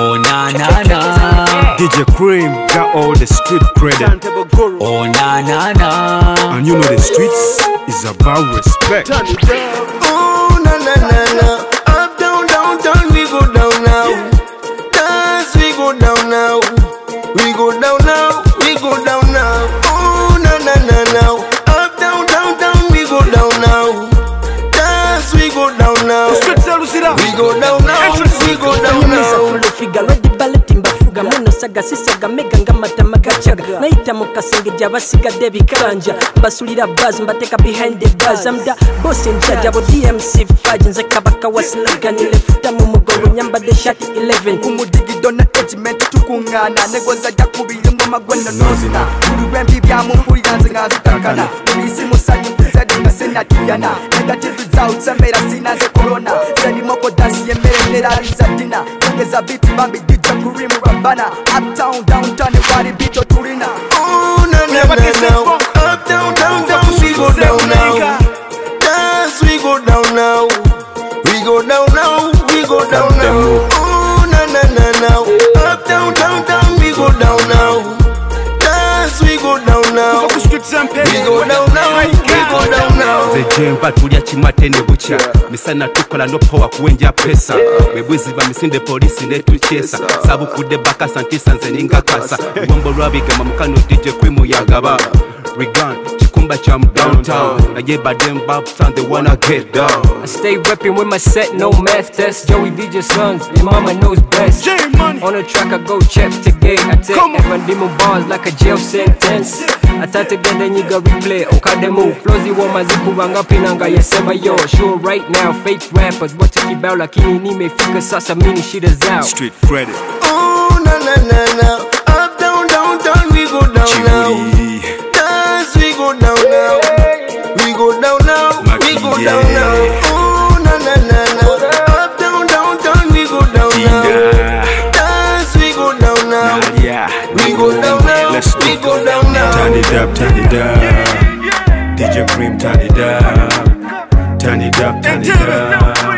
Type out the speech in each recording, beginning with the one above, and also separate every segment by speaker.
Speaker 1: Oh na na na.
Speaker 2: DJ Crim got all the street credit.
Speaker 1: Oh na na na.
Speaker 2: And you know the streets is about respect.
Speaker 3: Oh na na na na. Up down down down we go down now. Dance we go down now. We go down now.
Speaker 4: figure ready ballet mbafuga munosaga sisaga mega nga matama gacaga nayita mu kasenge gyabasigadde ebikanja mbasulira baz mbateeka behind the baz amda bose njaja bo dmc faj nze kabaka wasilaganire futa mu mugolo nyambadde shati 11
Speaker 5: kumudigido na ejiment tukuŋŋaana negoza jakubira ngoma gweno nozina. Buli lwembi byamumpulira nze nga nzikakana buli si musanyufu sina tuyana. Negativu dzawu tsemera sinaze korona zanimokodasi yemerenera alizadina kugeza biti bambi dj kurimu rabana uptown downtown
Speaker 3: ewaribi now.
Speaker 6: nze gyemba tulya kimate ne bukya misana tukola nopowa kuwenja pesa. Misinde polisi netukyesa sabukudde bakasa ntisa nze ningakasa lwombo lwabigama mukano dj kwimu yagaba rigan kikumba kya mu downtown. Mbaptown they wanna get down.
Speaker 7: I stay reppin' with my set, no math test. Joey just sons, and mama knows best. On the track, I go chep to gate. I take Evandimu bars like a jail sentence. Atategedde nyiga replay okademu flozi womazikubanga pinanga yesema yo sure right now fake rappers watukibao lakini nimefika sasa mini shida zao
Speaker 2: Street credit.
Speaker 3: Oh na na na na.
Speaker 2: It up, turn it up. DJ Crim, turn it up. Turn it up, turn it up.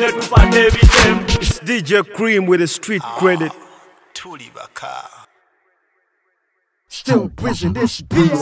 Speaker 8: zero distance memuzine tufate ebitemu
Speaker 2: It's DJ Crim with a street credit.
Speaker 3: Tuli baka.
Speaker 5: Still pushing this beat